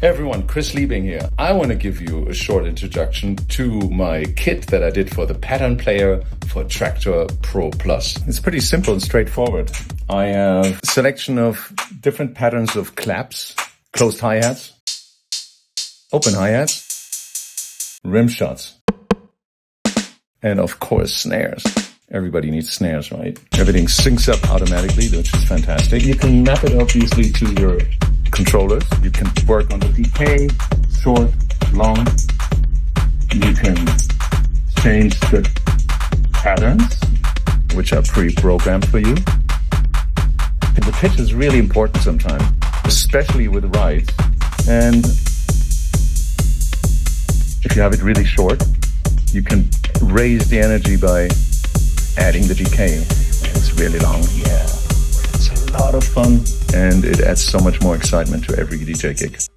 Hey everyone, Chris Liebing here. I want to give you a short introduction to my kit that I did for the pattern player for Traktor Pro Plus. It's pretty simple and straightforward. I have a selection of different patterns of claps, closed hi-hats, open hi-hats, rim shots, and of course snares. Everybody needs snares, right? Everything syncs up automatically, which is fantastic. You can map it obviously to your controllers. You can work on the decay, short, long. You can change the patterns, which are pre-programmed for you. And the pitch is really important sometimes, especially with rides. And if you have it really short, you can raise the energy by adding the decay. It's really long, yeah. Lot of fun and it adds so much more excitement to every DJ gig.